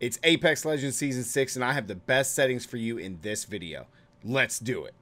It's Apex Legends Season 6, and I have the best settings for you in this video. Let's do it.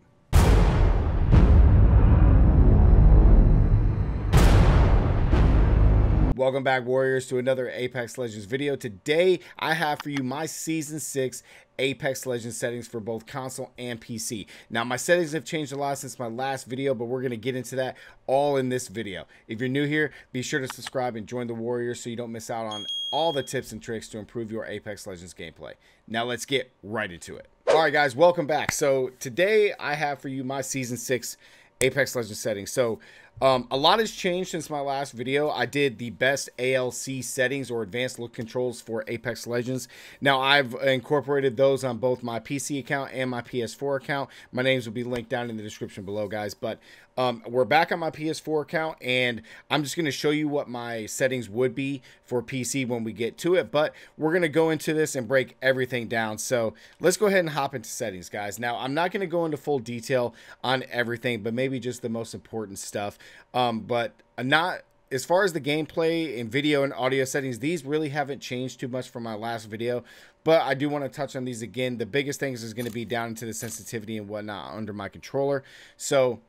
Welcome back, Warriors, to another Apex Legends video. Today, I have for you my Season 6 Apex Legends settings for both console and PC. Now, my settings have changed a lot since my last video, but we're going to get into that all in this video. If you're new here, be sure to subscribe and join the Warriors so you don't miss out on all the tips and tricks to improve your Apex Legends gameplay. Now, let's get right into it. All right, guys, welcome back. So, today, I have for you my Season 6 Apex Legends settings. So, um, a lot has changed since my last video. I did the best ALC settings or advanced look controls for Apex Legends. Now, I've incorporated those on both my PC account and my PS4 account. My names will be linked down in the description below, guys. But um, we're back on my PS4 account, and I'm just going to show you what my settings would be for PC when we get to it. But we're going to go into this and break everything down. So let's go ahead and hop into settings, guys. Now, I'm not going to go into full detail on everything, but maybe just the most important stuff. Um, but not as far as the gameplay and video and audio settings, these really haven't changed too much from my last video. But I do want to touch on these again. The biggest things is going to be down into the sensitivity and whatnot under my controller. So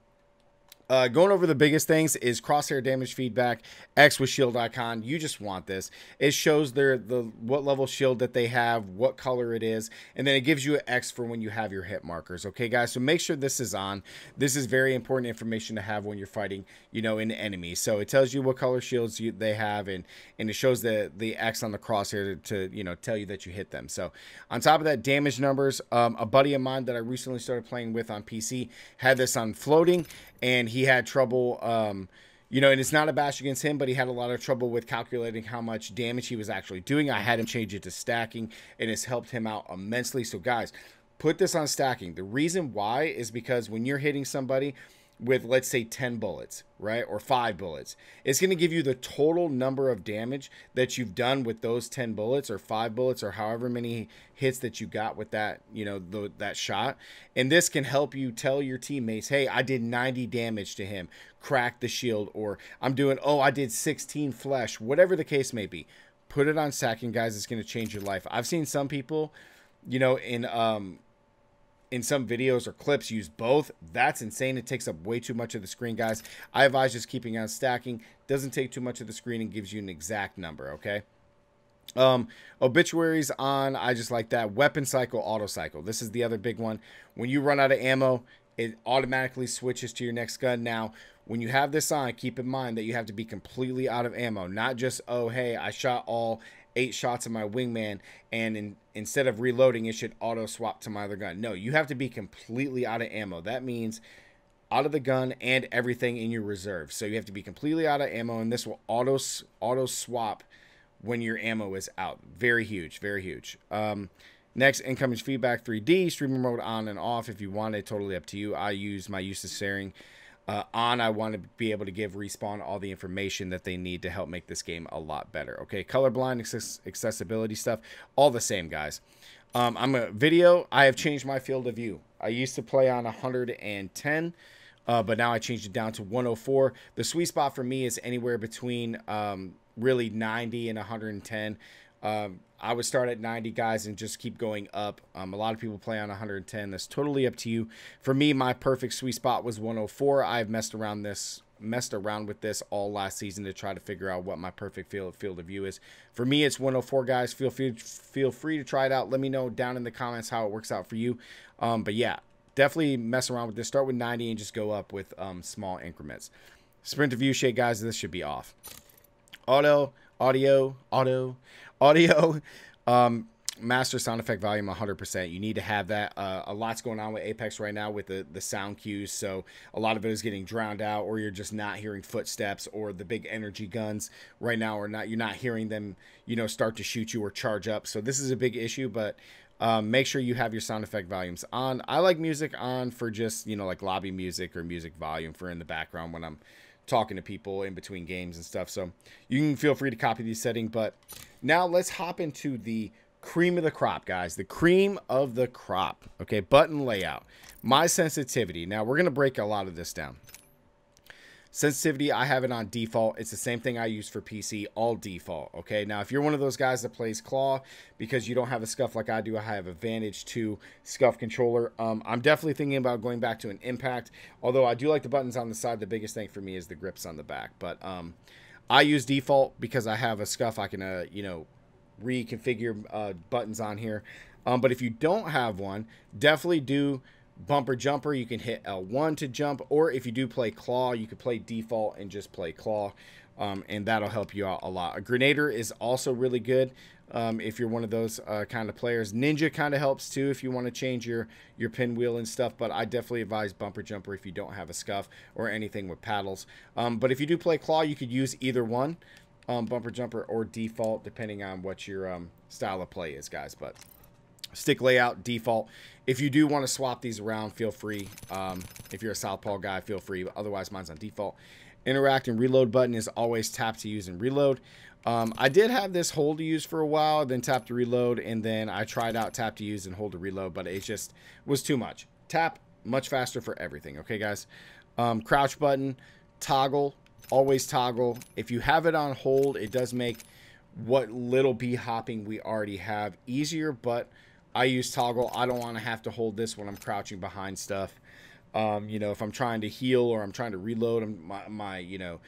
uh, going over the biggest things is crosshair damage feedback, X with shield icon. You just want this. It shows their the what level shield that they have, what color it is, and then it gives you an X for when you have your hit markers. Okay, guys. So make sure this is on. This is very important information to have when you're fighting, you know, an enemy. So it tells you what color shields you, they have, and and it shows the the X on the crosshair to, to you know tell you that you hit them. So on top of that, damage numbers. Um, a buddy of mine that I recently started playing with on PC had this on floating, and he had trouble. Um, you know, and it's not a bash against him, but he had a lot of trouble with calculating how much damage he was actually doing. I had him change it to stacking, and it's helped him out immensely. So, guys, put this on stacking. The reason why is because when you're hitting somebody, with let's say 10 bullets, right? Or 5 bullets. It's going to give you the total number of damage that you've done with those 10 bullets or 5 bullets or however many hits that you got with that, you know, the, that shot. And this can help you tell your teammates, "Hey, I did 90 damage to him. Crack the shield or I'm doing oh, I did 16 flesh." Whatever the case may be. Put it on stacking guys. It's going to change your life. I've seen some people, you know, in um in some videos or clips use both. That's insane. It takes up way too much of the screen, guys. I advise just keeping on stacking. Doesn't take too much of the screen and gives you an exact number, okay? Um, obituaries on, I just like that. Weapon cycle, auto cycle. This is the other big one. When you run out of ammo, it automatically switches to your next gun. Now, when you have this on, keep in mind that you have to be completely out of ammo. Not just, oh, hey, I shot all eight shots of my wingman and in, instead of reloading it should auto swap to my other gun. No you have to be completely out of ammo. That means out of the gun and everything in your reserve. So you have to be completely out of ammo and this will auto auto swap when your ammo is out. Very huge very huge. Um, next incoming feedback 3d streamer mode on and off. If you want it totally up to you. I use my usage sharing uh, on, I want to be able to give Respawn all the information that they need to help make this game a lot better. Okay, colorblind access accessibility stuff, all the same, guys. Um, I'm a video. I have changed my field of view. I used to play on 110, uh, but now I changed it down to 104. The sweet spot for me is anywhere between um, really 90 and 110. Um, I would start at 90 guys and just keep going up. Um, a lot of people play on 110. That's totally up to you. For me, my perfect sweet spot was 104. I've messed around this messed around with this all last season to try to figure out what my perfect field field of view is. For me, it's 104 guys. Feel free feel free to try it out. Let me know down in the comments how it works out for you. Um, but yeah, definitely mess around with this. Start with 90 and just go up with um, small increments. Sprint to view shake, guys. This should be off. Auto, audio, auto, audio, um, master sound effect volume 100%. You need to have that. Uh, a lot's going on with Apex right now with the, the sound cues. So a lot of it is getting drowned out or you're just not hearing footsteps or the big energy guns right now are not, you're not hearing them, you know, start to shoot you or charge up. So this is a big issue, but um, make sure you have your sound effect volumes on. I like music on for just, you know, like lobby music or music volume for in the background when I'm talking to people in between games and stuff. So you can feel free to copy these settings. But now let's hop into the cream of the crop, guys. The cream of the crop. Okay, button layout. My sensitivity. Now we're going to break a lot of this down. Sensitivity, I have it on default. It's the same thing I use for PC, all default. Okay, now if you're one of those guys that plays claw because you don't have a SCUF like I do, I have a Vantage 2 SCUF controller. Um, I'm definitely thinking about going back to an impact, although I do like the buttons on the side. The biggest thing for me is the grips on the back. But um, I use default because I have a SCUF. I can, uh, you know, reconfigure uh, buttons on here. Um, but if you don't have one, definitely do bumper jumper. You can hit L1 to jump, or if you do play claw, you could play default and just play claw, um, and that'll help you out a lot. A grenadier is also really good um, if you're one of those uh, kind of players. Ninja kind of helps too if you want to change your your pinwheel and stuff. But I definitely advise bumper jumper if you don't have a SCUF or anything with paddles. Um, but if you do play claw, you could use either one, um, bumper jumper or default, depending on what your um, style of play is, guys. But stick layout default. If you do want to swap these around, feel free. Um, if you're a southpaw guy, feel free. But otherwise, mine's on default. Interact and reload button is always tap to use and reload. Um, I did have this hold to use for a while, then tap to reload, and then I tried out tap to use and hold to reload, but it just was too much. Tap, much faster for everything. Okay, guys? Um, crouch button, toggle, always toggle. If you have it on hold, it does make what little bee hopping we already have easier, but I use toggle. I don't want to have to hold this when I'm crouching behind stuff. Um, you know, if I'm trying to heal or I'm trying to reload my, my you know,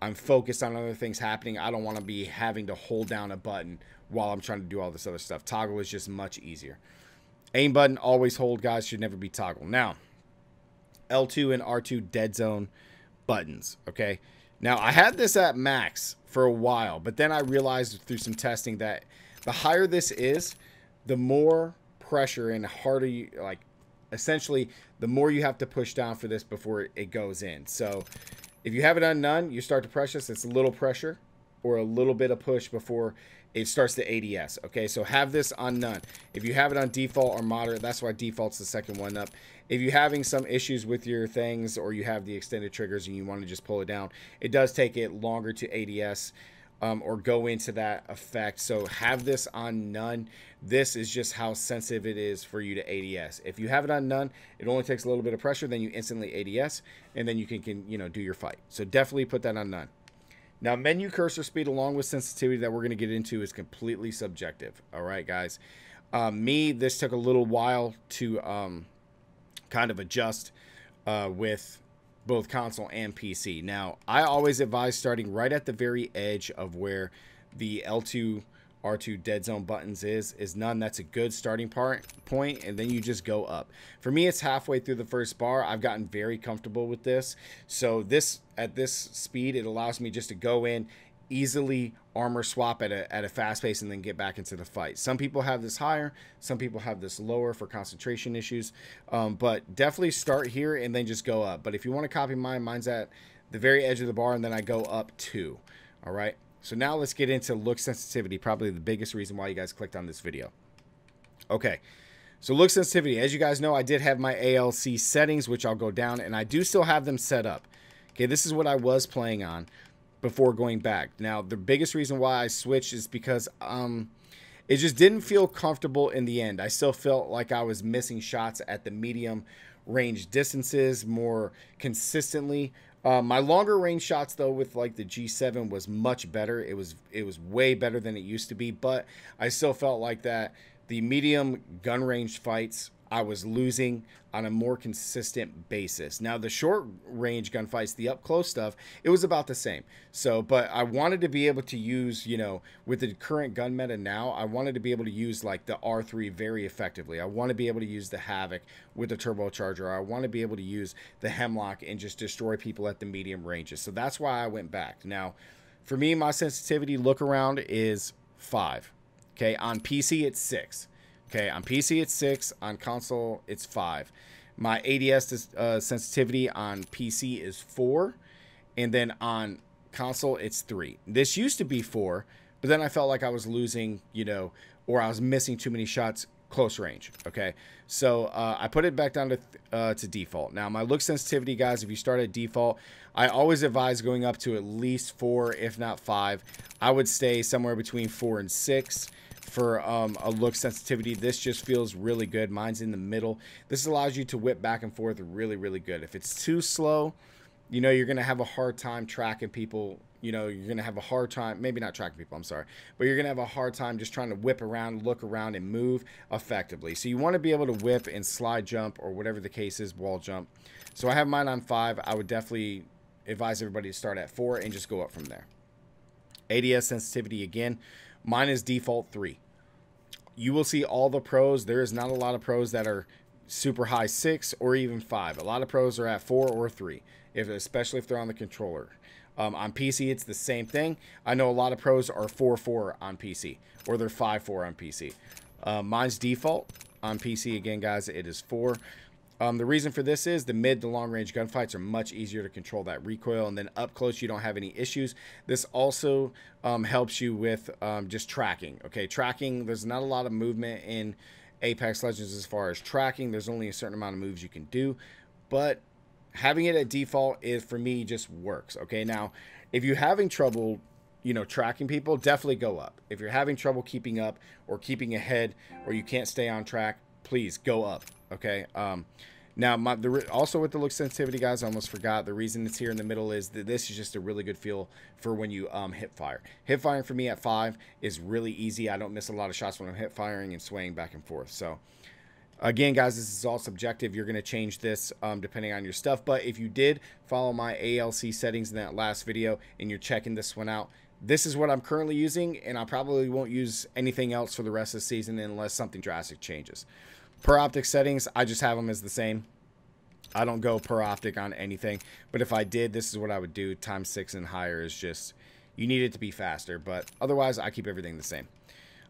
I'm focused on other things happening. I don't want to be having to hold down a button while I'm trying to do all this other stuff. Toggle is just much easier. Aim button, always hold, guys. Should never be toggle. Now, L2 and R2 dead zone buttons, okay? Now, I had this at max for a while, but then I realized through some testing that the higher this is, the more pressure and harder you, like, essentially, the more you have to push down for this before it goes in. So, if you have it on none, you start to press this. It's a little pressure or a little bit of push before it starts to ADS. Okay, so have this on none. If you have it on default or moderate, that's why default's the second one up. If you're having some issues with your things or you have the extended triggers and you want to just pull it down, it does take it longer to ADS um, or go into that effect. So have this on none. This is just how sensitive it is for you to ADS. If you have it on none, it only takes a little bit of pressure, then you instantly ADS, and then you can, can you know do your fight. So definitely put that on none. Now, menu cursor speed along with sensitivity that we're going to get into is completely subjective. All right, guys. Um, me, this took a little while to um, kind of adjust uh, with both console and PC. Now, I always advise starting right at the very edge of where the L2 R2 dead zone buttons is is none that's a good starting part point and then you just go up. For me it's halfway through the first bar. I've gotten very comfortable with this. So this at this speed it allows me just to go in easily armor swap at a, at a fast pace and then get back into the fight. Some people have this higher, some people have this lower for concentration issues, um, but definitely start here and then just go up. But if you want to copy mine, mine's at the very edge of the bar and then I go up two. All right. So now let's get into look sensitivity, probably the biggest reason why you guys clicked on this video. Okay. So look sensitivity, as you guys know, I did have my ALC settings, which I'll go down, and I do still have them set up. Okay, this is what I was playing on before going back. Now, the biggest reason why I switched is because um, it just didn't feel comfortable in the end. I still felt like I was missing shots at the medium range distances more consistently. Uh, my longer range shots though with like the G7 was much better. It was it was way better than it used to be, but I still felt like that the medium gun range fights I was losing on a more consistent basis. Now, the short range gunfights, the up close stuff, it was about the same. So, but I wanted to be able to use, you know, with the current gun meta now, I wanted to be able to use like the R3 very effectively. I want to be able to use the Havoc with the turbocharger. I want to be able to use the Hemlock and just destroy people at the medium ranges. So that's why I went back. Now, for me, my sensitivity look around is five. Okay, on PC it's six. Okay, on PC it's 6, on console it's 5. My ADS uh, sensitivity on PC is 4, and then on console it's 3. This used to be 4, but then I felt like I was losing, you know, or I was missing too many shots close range. Okay, so uh, I put it back down to uh, to default. Now my look sensitivity, guys, if you start at default, I always advise going up to at least four, if not five. I would stay somewhere between four and six for um, a look sensitivity. This just feels really good. Mine's in the middle. This allows you to whip back and forth really, really good. If it's too slow, you know you're going to have a hard time tracking people you know you're going to have a hard time maybe not tracking people i'm sorry but you're going to have a hard time just trying to whip around look around and move effectively so you want to be able to whip and slide jump or whatever the case is wall jump so i have mine on five i would definitely advise everybody to start at four and just go up from there ads sensitivity again mine is default three you will see all the pros there is not a lot of pros that are super high six or even five a lot of pros are at four or three if especially if they're on the controller. Um, on PC, it's the same thing. I know a lot of pros are 4-4 on PC, or they're 5-4 on PC. Uh, mine's default on PC. Again, guys, it is 4. Um, the reason for this is the mid to long range gunfights are much easier to control that recoil, and then up close you don't have any issues. This also um, helps you with um, just tracking. Okay, tracking. There's not a lot of movement in Apex Legends as far as tracking. There's only a certain amount of moves you can do, but having it at default is for me just works. Okay, now if you're having trouble, you know, tracking people, definitely go up. If you're having trouble keeping up or keeping ahead, or you can't stay on track, please go up. Okay. Um, now, my, the, also with the look sensitivity, guys, I almost forgot. The reason it's here in the middle is that this is just a really good feel for when you um, hip fire. Hip firing for me at 5 is really easy. I don't miss a lot of shots when I'm hip firing and swaying back and forth. So, Again, guys, this is all subjective. You're going to change this um, depending on your stuff. But if you did follow my ALC settings in that last video and you're checking this one out, this is what I'm currently using, and I probably won't use anything else for the rest of the season unless something drastic changes. Per optic settings, I just have them as the same. I don't go per optic on anything, but if I did, this is what I would do. Times 6 and higher is just, you need it to be faster, but otherwise, I keep everything the same.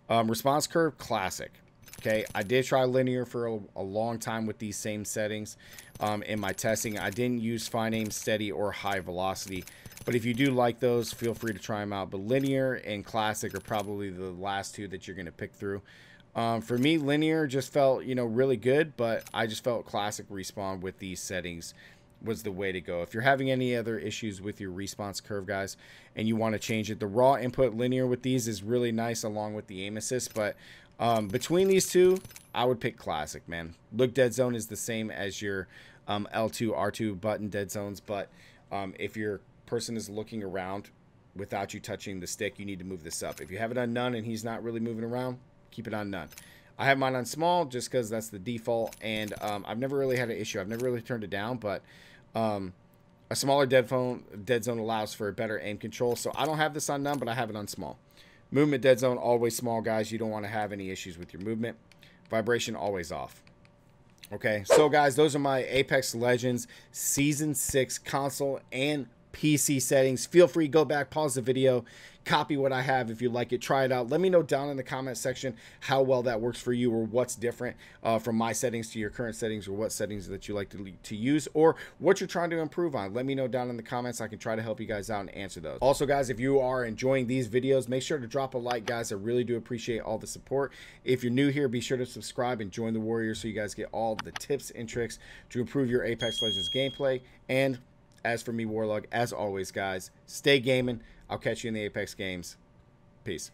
Um, response curve, classic. Okay, I did try linear for a, a long time with these same settings um, in my testing. I didn't use fine aim, steady, or high velocity. But if you do like those, feel free to try them out. But linear and classic are probably the last two that you're going to pick through. Um, for me, linear just felt, you know, really good, but I just felt classic respawn with these settings was the way to go. If you're having any other issues with your response curve, guys, and you want to change it, the raw input linear with these is really nice along with the aim assist, but um, between these two, I would pick classic, man. Look dead zone is the same as your um, L2, R2 button dead zones, but um, if your person is looking around without you touching the stick, you need to move this up. If you have it on none and he's not really moving around, keep it on none. I have mine on small just because that's the default, and um, I've never really had an issue. I've never really turned it down, but um, a smaller dead phone dead zone allows for better aim control. So I don't have this on none, but I have it on small. Movement dead zone, always small, guys. You don't want to have any issues with your movement. Vibration, always off. Okay, so guys, those are my Apex Legends Season 6 console and PC settings. Feel free, to go back, pause the video, copy what I have if you like it, try it out. Let me know down in the comment section how well that works for you or what's different uh, from my settings to your current settings or what settings that you like to, to use or what you're trying to improve on. Let me know down in the comments. I can try to help you guys out and answer those. Also, guys, if you are enjoying these videos, make sure to drop a like, guys. I really do appreciate all the support. If you're new here, be sure to subscribe and join the Warriors so you guys get all the tips and tricks to improve your Apex Legends gameplay. And as for me, Warlug, as always, guys, stay gaming. I'll catch you in the Apex games. Peace.